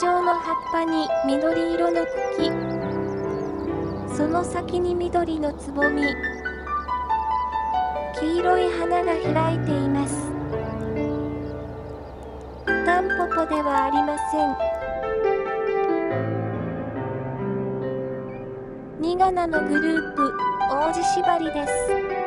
状の葉っぱに緑色の茎。その先に緑のつぼみ。黄色い花が開いています。タンポポではありません。ニガナのグループ王子縛りです。